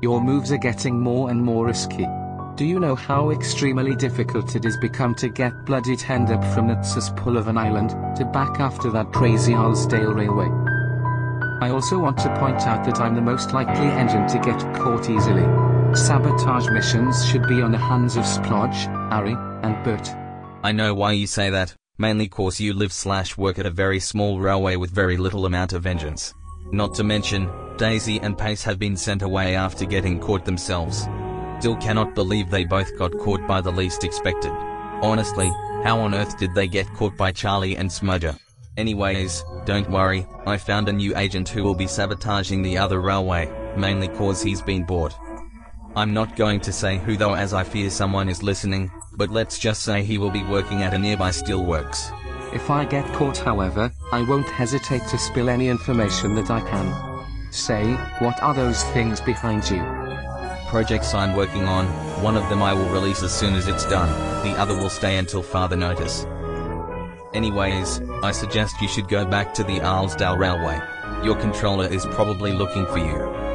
Your moves are getting more and more risky. Do you know how extremely difficult it has become to get bloody tend up from that cesspool of an island, to back after that crazy Arlesdale Railway? I also want to point out that I'm the most likely engine to get caught easily. Sabotage missions should be on the hands of Splodge, Harry, and Bert. I know why you say that, mainly cause you live slash work at a very small railway with very little amount of vengeance. Not to mention, Daisy and Pace have been sent away after getting caught themselves. Still cannot believe they both got caught by the least expected. Honestly, how on earth did they get caught by Charlie and Smudger? Anyways, don't worry, I found a new agent who will be sabotaging the other railway, mainly cause he's been bored. I'm not going to say who though as I fear someone is listening, but let's just say he will be working at a nearby steelworks. If I get caught however, I won't hesitate to spill any information that I can. Say, what are those things behind you? Projects I'm working on, one of them I will release as soon as it's done, the other will stay until further notice. Anyways, I suggest you should go back to the Arlesdale Railway. Your controller is probably looking for you.